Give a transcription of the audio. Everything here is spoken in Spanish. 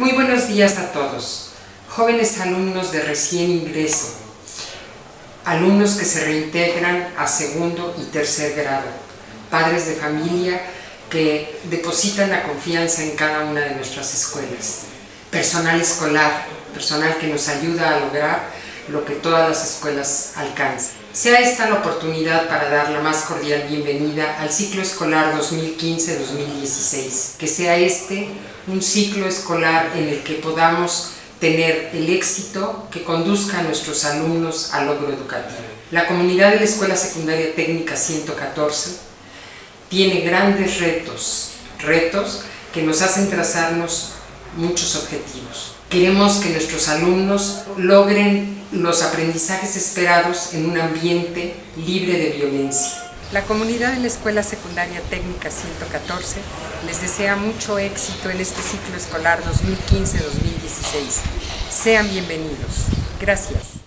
Muy buenos días a todos, jóvenes alumnos de recién ingreso, alumnos que se reintegran a segundo y tercer grado, padres de familia que depositan la confianza en cada una de nuestras escuelas, personal escolar, personal que nos ayuda a lograr lo que todas las escuelas alcanzan. Sea esta la oportunidad para dar la más cordial bienvenida al ciclo escolar 2015-2016. Que sea este un ciclo escolar en el que podamos tener el éxito que conduzca a nuestros alumnos al logro educativo. La comunidad de la Escuela Secundaria Técnica 114 tiene grandes retos, retos que nos hacen trazarnos muchos objetivos. Queremos que nuestros alumnos logren los aprendizajes esperados en un ambiente libre de violencia. La comunidad de la Escuela Secundaria Técnica 114 les desea mucho éxito en este ciclo escolar 2015-2016. Sean bienvenidos. Gracias.